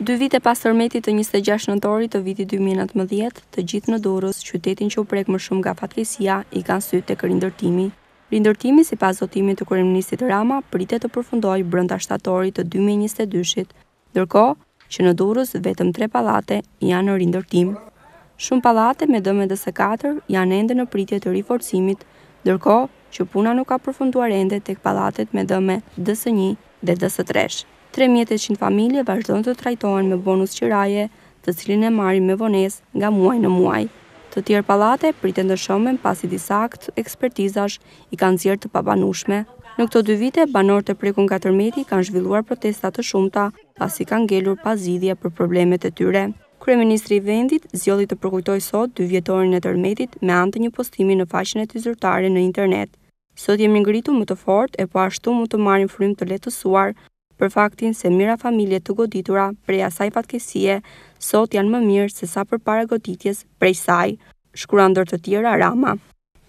Dy vite pas tërmetit të njëzet e gjashtë nëntorit të vitit dy mijë e nëntëmbëdhjetë, të gjithë në Durrës, qytetin që u prek më shumë nga fatkeqësia, i kanë sytë tek rindërtimi. Rindërtimi, sipas zotimit të kryeministrit Rama, pritet të përfundojë brenda shtatorit të dy mijë e njëzet e dyshit. Ndërkohë, që në Durrës vetëm tre pallate janë në rindërtim. Shumë pallate me dëme DS katër janë ende në pritje të riforcimit, ndërkohë që puna nuk ka përfunduar ende tek pallatet me dëme DS një dhe DS tresh. Tre mijë e tetëqind familje vazhdojnë të trajtohen me bonus qiraje, të cilin e marrin me vonesë nga muaj në muaj. Të tjerë pallate priten të shëmben pasi disa akt ekspertizash i kanë nxjerrë të pabanueshme. Në këto dy vite, banorët e prekur nga tërmeti kanë zhvilluar protesta të shumta pasi kanë ngelur pa zgjidhje për problemet e tyre. Kryeministri i vendit zgjodhi të përkujtojë sot dy vjetorin e tërmetit me anë të një postimi në faqen e tij zyrtare në internet. Sot jemi ngritur më të fortë e po ashtu mund të marrim frymë të lehtësuar për faktin se mijëra familje të goditura prej asaj fatkeqësie sot janë më mirë se sa përpara goditjes prej saj, shkruan ndër të tjera Rama.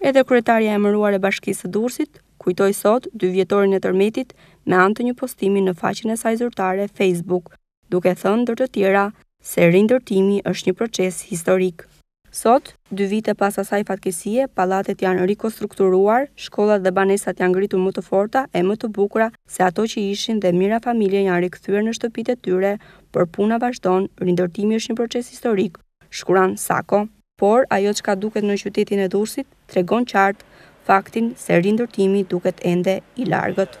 Edhe kryetarja e emëruar e Bashkisë së Durrësit kujtoi sot dy vjetorin e tërmetit me anë të një postimi në faqen e saj zyrtare Facebook, duke thënë ndër të tjera se rindërtimi është një proces historik. Sot, dy vite pas asaj fatkeqësie, pallatet janë rikonstrukturuar, shkollat dhe banesat janë ngritur më të forta e më të bukura se ato që ishin dhe mijëra familje janë rikthyer në shtëpitë e tyre, por puna vazhdon, rindërtimi është një proces historik, shkruan Sako. Por, ajo çka duket në qytetin e Durrësit tregon qartë faktin se rindërtimi duket ende i largët.